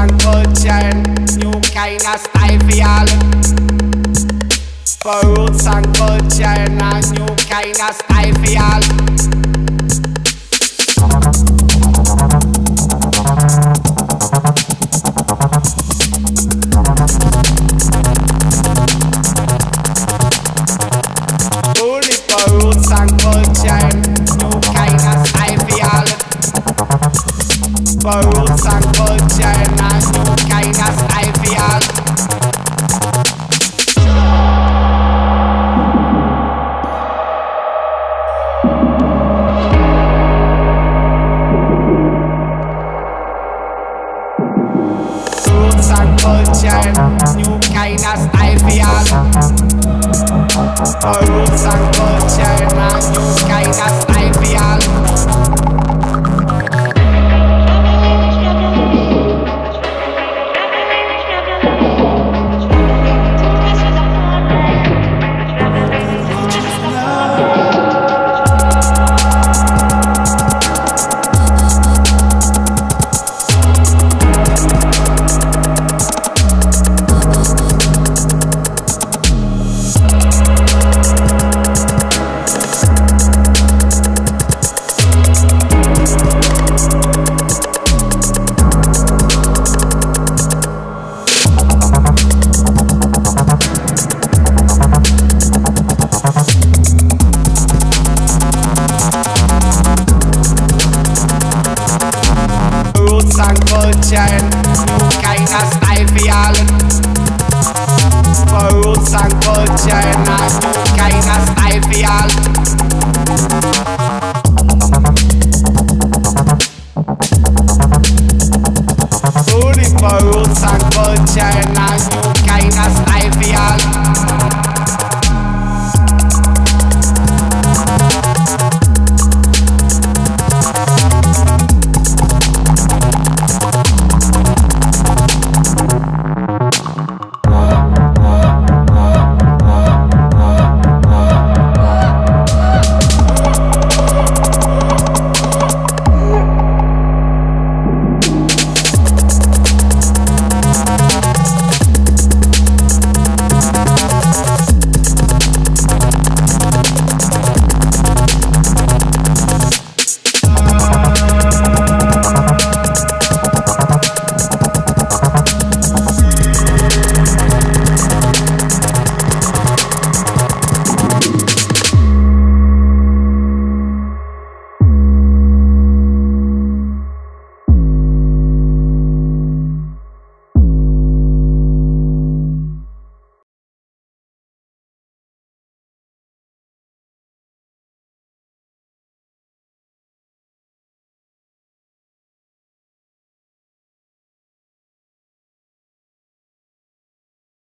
and culture, new kind of style for all. For roots and culture, a new kind of style for. Only for roots and culture, new kind of style for all. And culture new kind of style for y'all. For roots and culture new and culture kind of for y'all. For roots and culture new kind of style for roots and culture and a kind of.